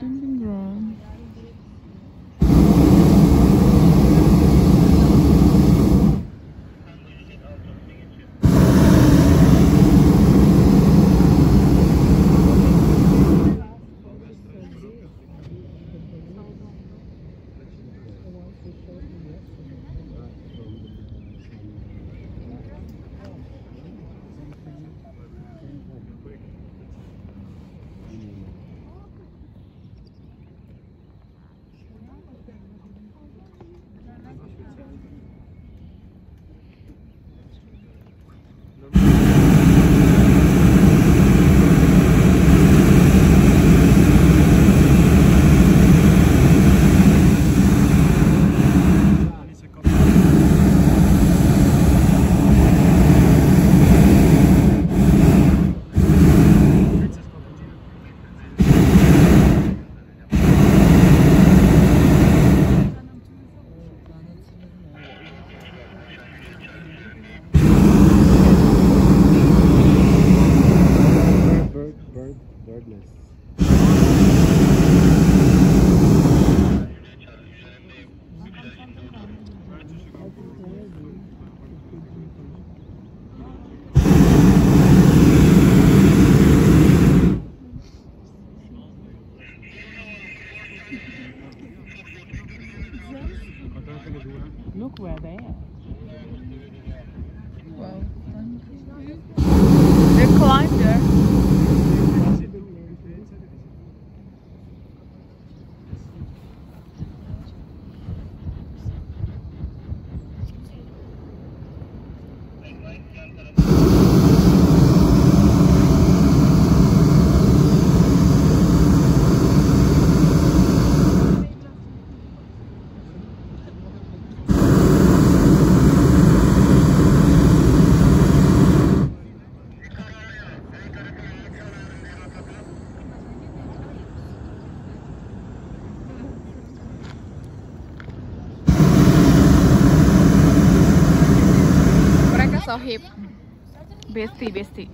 Camping bird, bird. Look where they are. Wow. They climb there. बेस्ती बेस्ती।